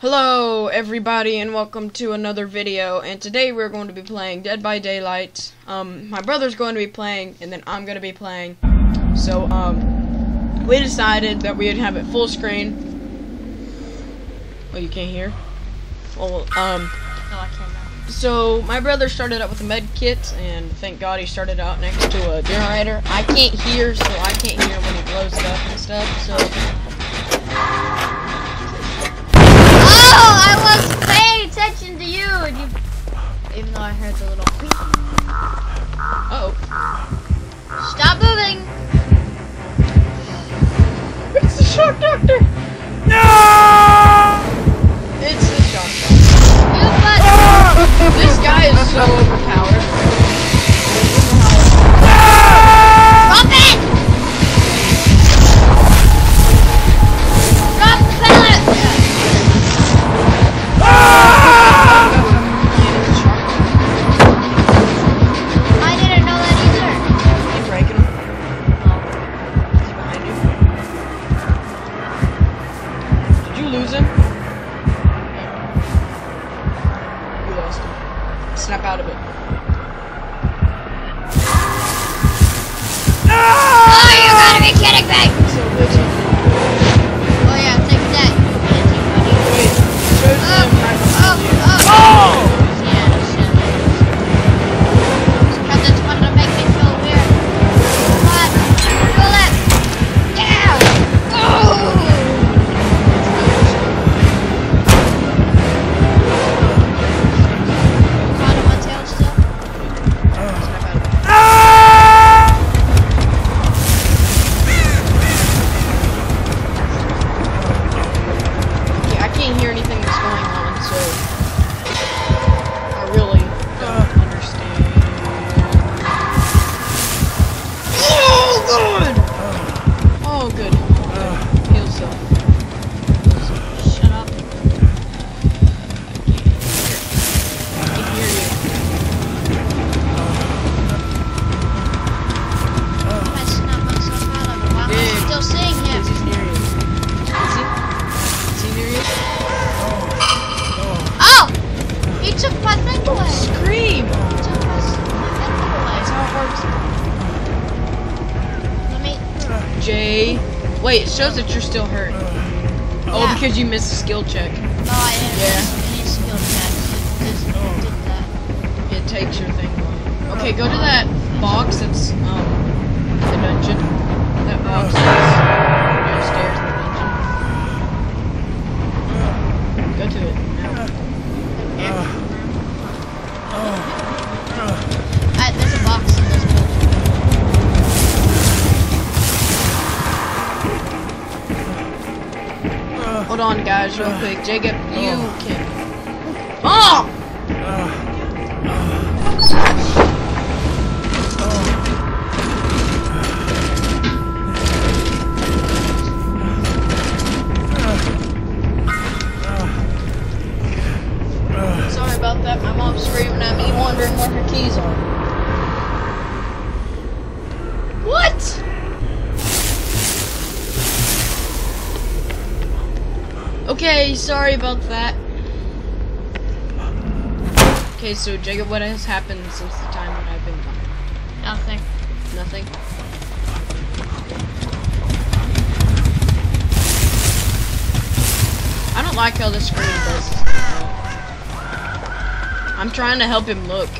Hello everybody and welcome to another video and today we're going to be playing Dead by Daylight. Um, my brother's going to be playing and then I'm going to be playing. So, um, we decided that we'd have it full screen. Oh, you can't hear? Well, um, No, I cannot. so my brother started out with a med kit and thank God he started out next to a generator. I can't hear so I can't hear when he blows it up and stuff, so... I wasn't paying attention to you, and you. Even though I heard the little. Uh oh Stop moving. It's the shock doctor! No. It's shows that you're still hurt. Oh, because you missed a skill check. No, I didn't Yeah. miss skill checks. It just did that. It takes your thing away. Okay, go to that box that's um the dungeon. That box that's downstairs in the dungeon. Go to it Hold on, guys, real quick. Jacob, you oh. can. Oh! Sorry about that. My mom's screaming at me, wondering where her keys are. Sorry about that. Okay, so Jacob, what has happened since the time that I've been gone? Nothing. Nothing. I don't like how the screen does. this. I'm trying to help him look.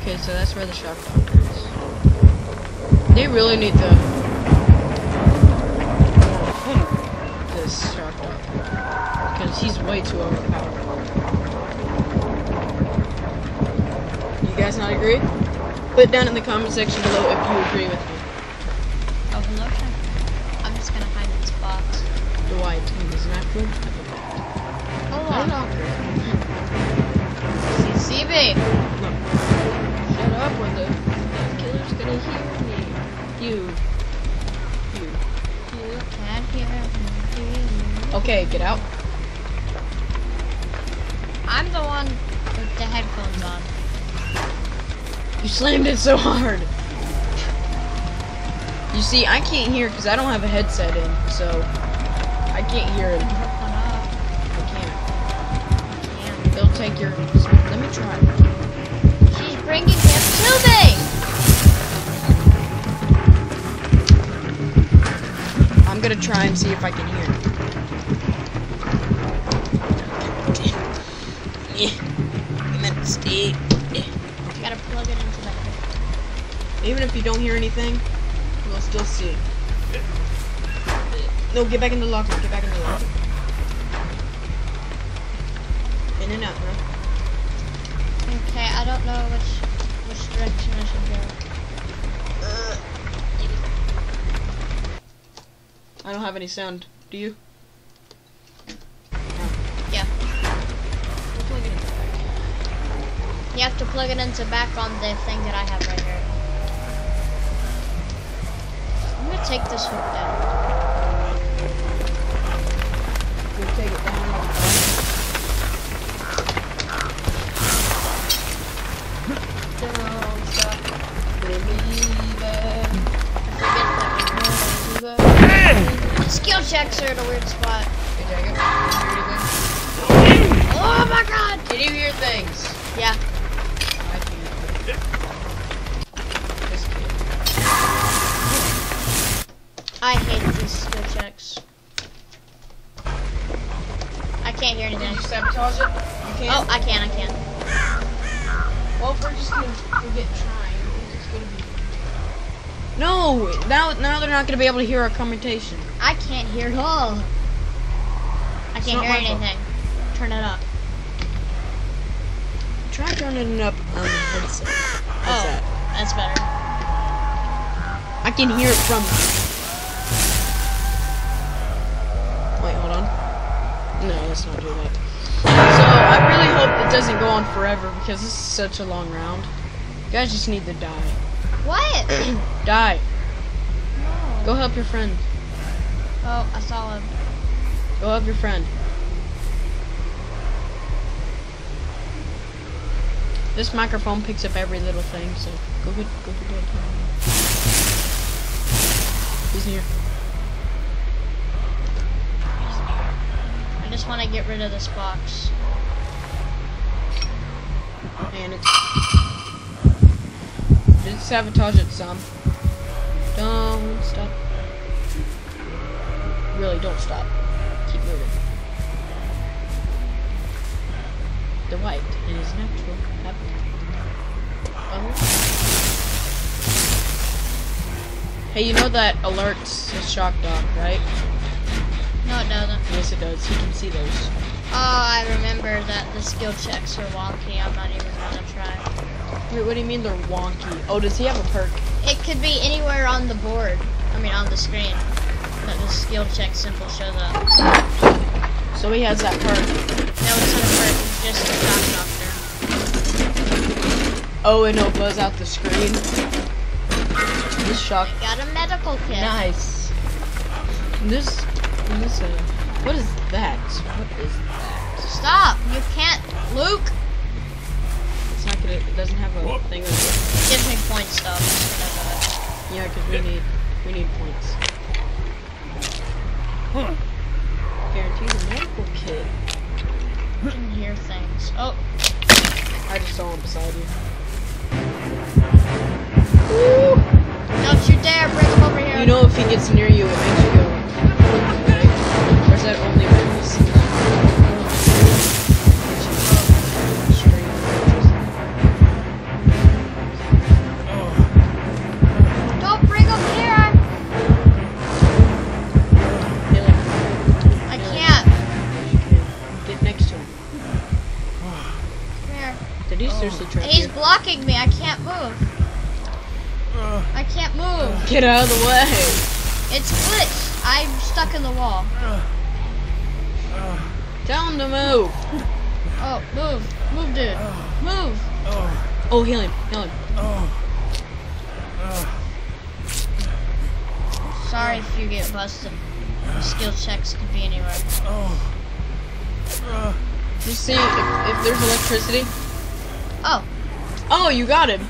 Okay, so that's where the doctor is. They really need to. This shock doctor. He's way too overpowered. You guys not agree? Put down in the comment section below if you agree with me. Oh, hello, Ken. I'm just gonna hide in this box. The white team is not good. Hold No, on. no. CCB. Shut up or the killer's gonna hear me. You. You. You can't hear me. Okay, get out. I'm the one with the headphones on. You slammed it so hard. You see, I can't hear because I don't have a headset in, so I can't hear it. Hook one up. I can't. take your. Let me try. She's bringing him to me. I'm gonna try and see if I can hear. Yeah. I'm at state. Gotta plug it into the. Even if you don't hear anything, we'll still see. No, get back in the locker. Get back in the locker. In and out, bro. Okay, I don't know which which direction I should go. I don't have any sound. Do you? You have to plug it into back on the thing that I have right here. I'm gonna take this hook down. You take it down Don't stop. Believe The skill checks are at a weird spot. Hey, Jacob, can you hear anything? Oh my god! Can you hear things? Yeah. Now, they're not gonna be able to hear our commentation. I can't hear at all. I can't hear my fault. anything. Turn it up. Try turning it up um, on the headset. How's oh, that? that's better. I can hear it from. Wait, hold on. No, let's not do that. So I really hope it doesn't go on forever because this is such a long round. You guys just need to die. What? Die. Go help your friend. Oh, I saw him. Go help your friend. This microphone picks up every little thing, so go get go get that. He's here. I just want to get rid of this box. And it's did sabotage it some. Don't stop. Really, don't stop. Keep moving. The white in his natural habitat. Oh. Hey, you know that alerts a shock dog, right? No, it doesn't. Yes, it does. You can see those. Oh, I remember that the skill checks are wonky. I'm not even gonna try. Wait, what do you mean they're wonky? Oh, does he have a perk? It could be anywhere on the board. I mean, on the screen. That the skill check symbol shows up. So he has that perk. No, it's not a bird. It's just a shock doctor. Oh, and it'll buzz out the screen. This shock. Got a medical kit. Nice. This, this, uh, what is that? What is that? Stop! You can't, Luke. It's it doesn't have a thing of It gives me points though. Yeah, because we need, we need points. Huh. Guaranteed a medical kit. You can hear things. Oh, I just saw him beside you. don't you dare bring him over here. You know if he gets near you, it makes you go, right? Or is that only Me. I can't move. I can't move. Get out of the way! It's glitched. I'm stuck in the wall. Tell him to move! Oh, move. Move, dude. Move. Oh, heal him, heal him. Sorry if you get busted. Skill checks could be anywhere. Oh. You see if, if there's electricity. Oh, Oh, you got him!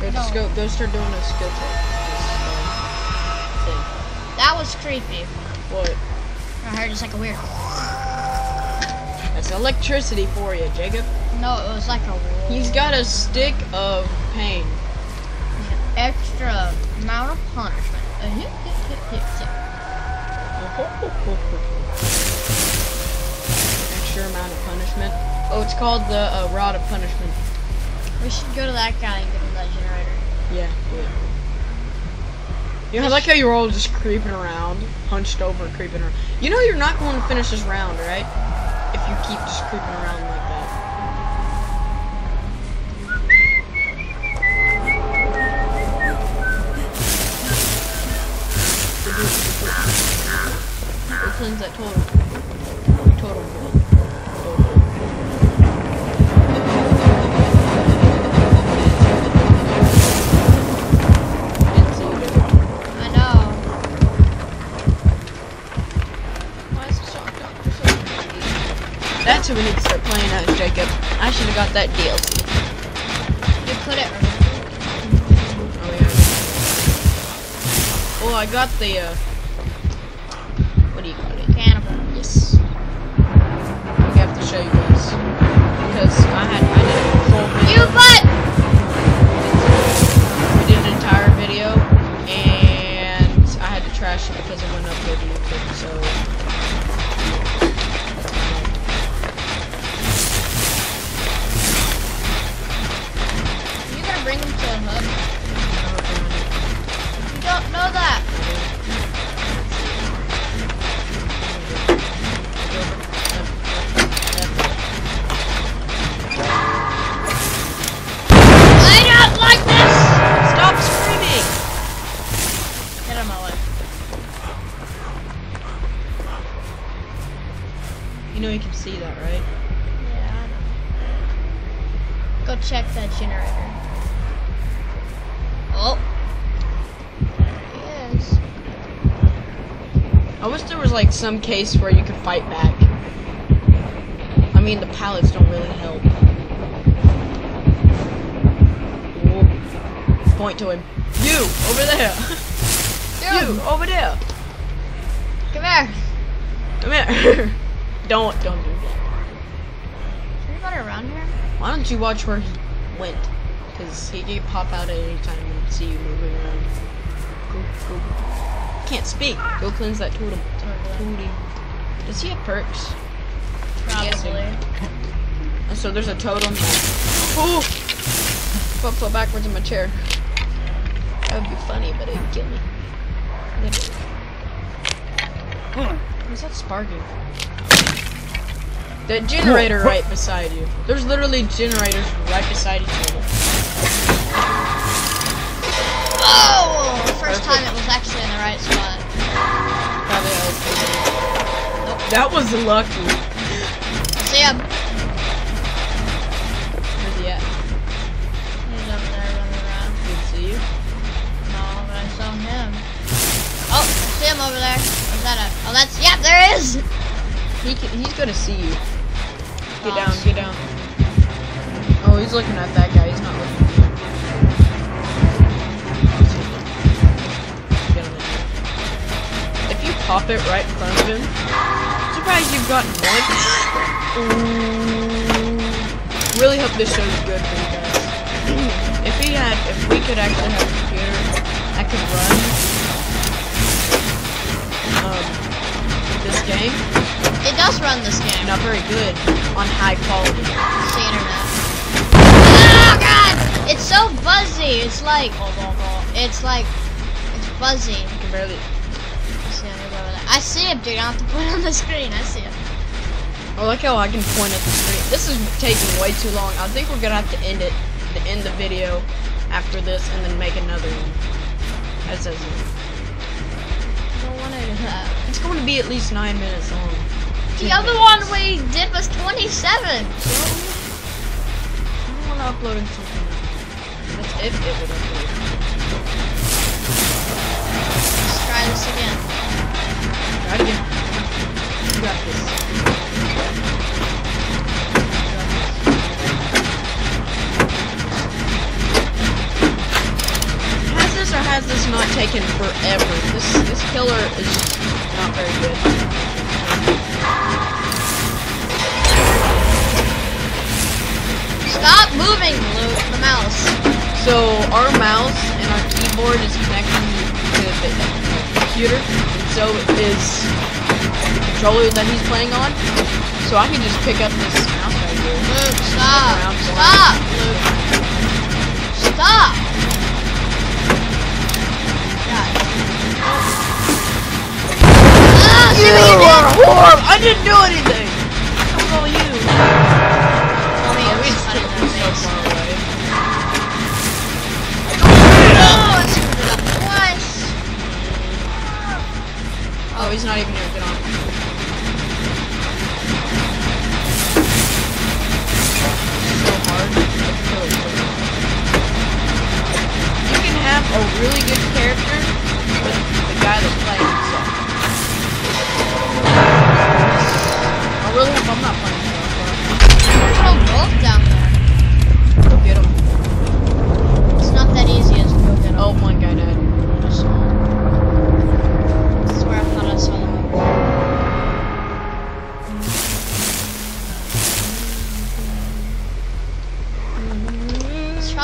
Go, just go, go start doing a skill check. Thing. that was was creepy. What? I heard just like a weird. That's electricity for you, Jacob. No, it was like a. He's got a stick of pain. extra amount of punishment. Extra amount of punishment. Oh, it's called the uh, rod of punishment. We should go to that guy and give him that generator. Yeah, it. You know, I like how you're all just creeping around, hunched over, creeping around. You know you're not going to finish this round, right? If you keep just creeping around like cleanse that totem. Totem. Totem. Didn't see you, did I? Know. Why is so? That's who we need to start playing as, Jacob. I should have got that DLC. You put it. Oh yeah. Oh, I got the. Uh, You don't know that. I don't like this! Stop screaming! Get out of my way. You know you can see that, right? Yeah. Go check that generator. Like some case where you could fight back. I mean, the pallets don't really help. Whoa. Point to him. You over there. you over there. Come here. Come here. don't don't do that. Is anybody around here? Why don't you watch where he went? Because he can pop out at any time and see you moving around. Go go. Can't speak. Go cleanse that totem. Does he have perks? Probably. And so there's a totem. Oh! Foot foot backwards in my chair. That would be funny, but it'd kill me. Literally. What's that sparking? The generator right beside you. There's literally generators right beside each other. Oh! First time it was actually in the right spot. Probably else. That was lucky. See him. Where's he at? He's over there running around. Didn't see you. No, but I saw him. Oh, I see him over there. What's that? A, oh, that's, yeah, there is! He can, he's gonna see you. Get Oh, down, get down. Oh, he's looking at that guy. Pop it right in front of him, surprised you've gotten one. Ooh. Really hope this show's good for you guys. if we had, if we could actually have a computer that could run um, this game, It does run this game. not very good on high quality. It's the internet. Oh god! It's so buzzy. It's like, it's like, it's buzzy. You can barely. I see him, dude. I have to put it on the screen. I see him. I like how I can point at the screen. This is taking way too long. I think we're gonna have to end it, to end the video after this, and then make another one. That says it. I don't want to do that. It's going to be at least nine minutes long. The other minutes. one we did was 27. I don't want to upload something. That's if it would upload. Let's try this again. Got this. Has this or has this not taken forever. This this killer is not very good. Stop moving, the mouse. So our mouse and our keyboard is connected to the computer, so is the controller that he's playing on. So I can just pick up this mouse right here. Luke, stop. Stop, Luke. Stop. God. Ah, you did? horrible! I didn't do anything!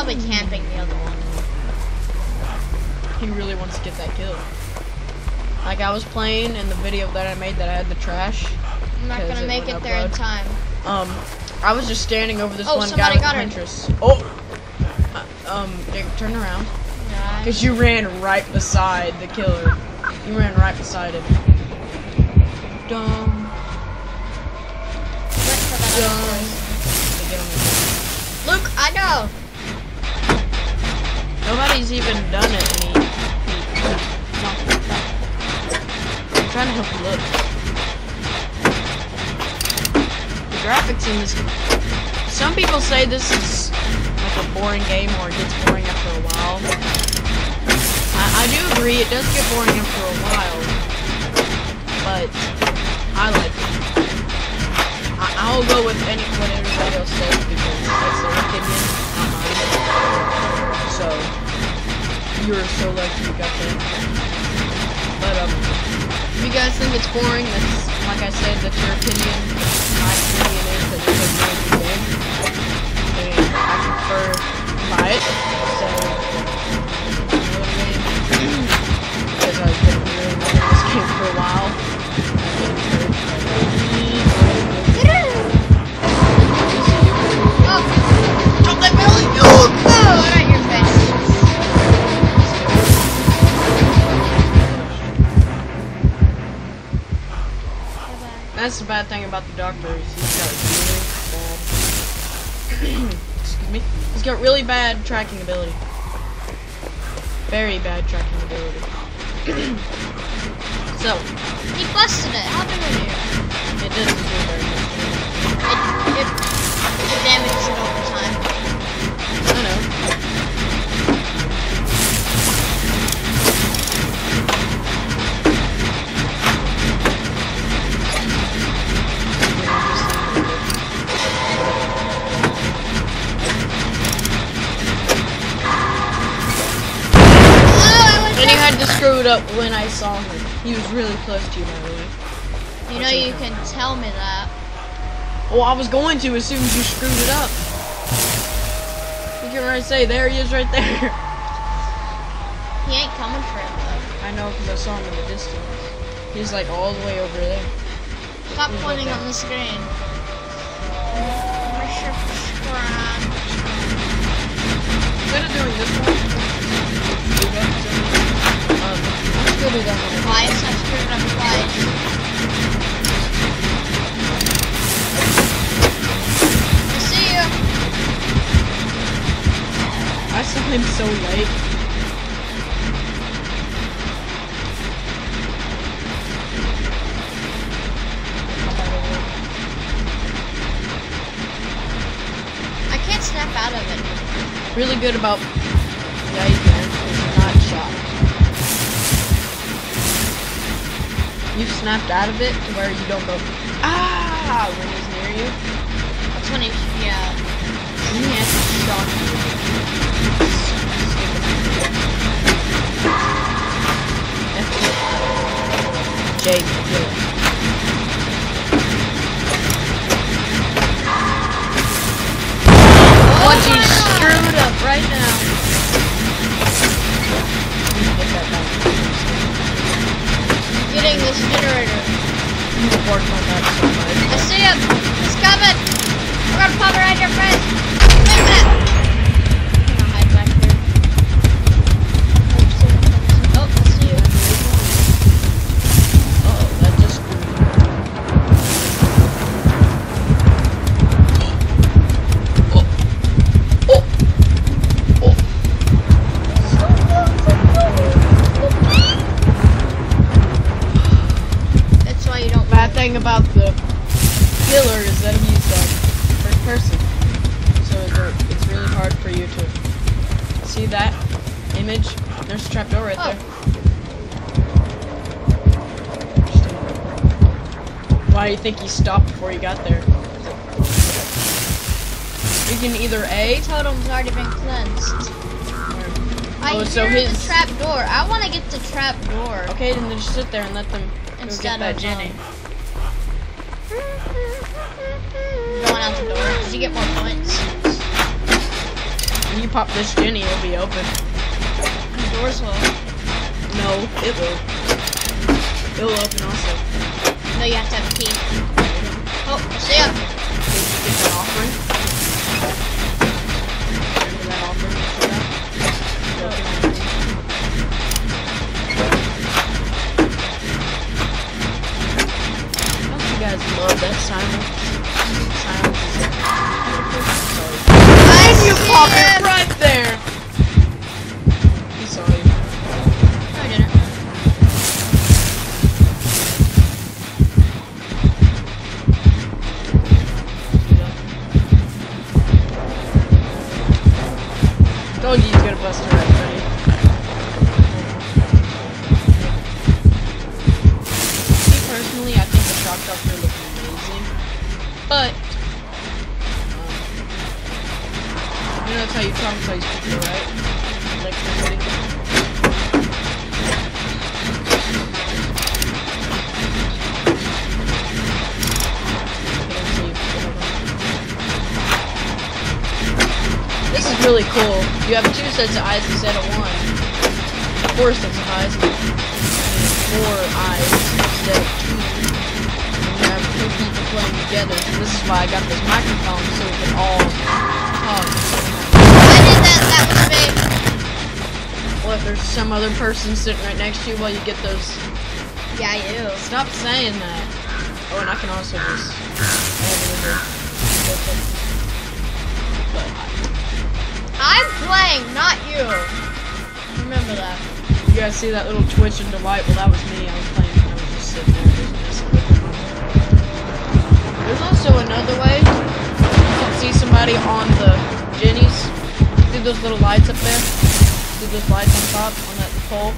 Probably camping the other one. He really wants to get that kill. Like I was playing in the video that I made that I had the trash. I'm not gonna make it there in time. Um, I was just standing over this Oh, one guy got with her. Pinterest. Oh, Uh, um, Dick, turn around. Right. Cause you ran right beside the killer. You ran right beside him. Dumb, dumb. Luke, I know. Nobody's even done it, back. I'm trying to help you look. The graphics in this. Some people say this is like a boring game, or it gets boring after a while. I, I do agree, it does get boring after a while, but I like it. I, I'll go with any what everybody else says because that's their opinion. So you're so lucky you got that. But um, if you guys think it's boring, that's like I said, that's your opinion. My opinion is that really good game, and I prefer buy it. So game because playing the bad thing about the doctor is he's got really bad. excuse me. He's got really bad tracking ability. Very bad tracking ability. so He busted it. How did we do? it doesn't do very much. It, it, it damages it over time. I know. And you down. had to screw it up when I saw him. He was really close to you, by the way. You know you can tell me that. Well, I was going to as soon as you screwed it up. You can right say, there he is right there. He ain't coming for it though. I know because I saw him in the distance. He's like all the way over there. Stop He's pointing on the screen. Instead of doing this one, do that, so, um, to that one. Twice, I screwed it up twice. I see you. I saw him so late. I can't snap out of it. Really good about You've snapped out of it to where you don't go ah when he's near you. That's when he, yeah. And he to shock you. Jake the killer. Oh What you screwed up right now. Need to get that back. Getting this generator. I see him. He's coming. We're gonna pop right your face. Why do you think he stopped before he got there? You can either A, Totem's already been cleansed. I Oh, so the his- trap door. I want to get the trap door. okay, then just sit there and let them go get that Jenny. Um, going out the door. Did you get more points? When you pop this Jenny, it'll be open. The doors will. No, it will. It'll open also. No, you have to have a key. Oh, I see ya. Did you get that offering? Remember that offering you put out? Broken offering. Don't you guys love that silence? Silence is Sorry. I You see pop really cool. You have two sets of eyes instead of one. Four sets of eyes. Four eyes instead of two. And you have two people playing together. So this is why I got this microphone so we can all talk. I did that. That was me. What if there's some other person sitting right next to you while you get those? Yeah, you. Stop saying that. Oh, and I can also just. I'm playing, not you. Remember that. You guys see that little twitch into white? Well, that was me. I was playing. I was just sitting there just messing with it. There's also another way. You can see somebody on the Jennies. See those little lights up there? See those lights on top on that pole?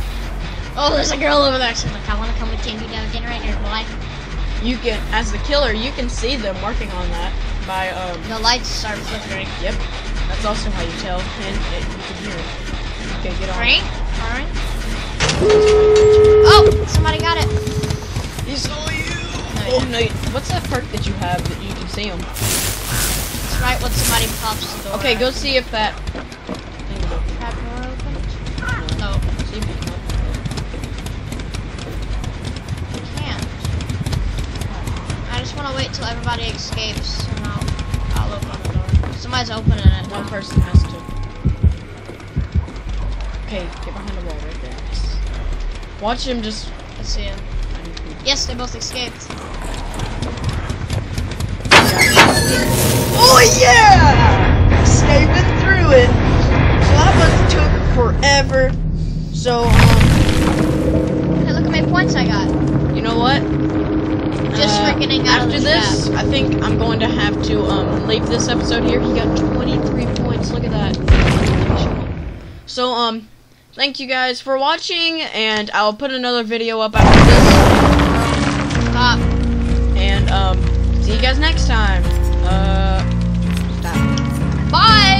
Oh, there's a girl over there. She's like, I want to come with you and be down generator, boy. You can, as the killer, you can see them working on that by um. The lights start flickering. Yep. That's also how you tell, and it, you can hear it. Okay, get on. Frank? Alright. Oh, somebody got it. He saw you. No, Oh no! What's that perk that you have that you can see them? It's right when somebody pops the door. Okay, go see if that thing is open. Trap door open? No, oh. See if you can open can't. I just want to wait till everybody escapes and I'll, I'll open the door. Somebody's opening it. One person has to. Okay, get behind the wall right there. Just watch him just. I see him. Yes, they both escaped. Oh yeah! Escaping through it. So that must took forever. So um, Hey, look how many points I got. you know what? Just Uh, for getting out After of this, I think I'm going to have to um leave this episode here. He got 23 points. Look at that. So um, thank you guys for watching, and I'll put another video up after this. Stop. And um, see you guys next time. Uh, stop. Bye.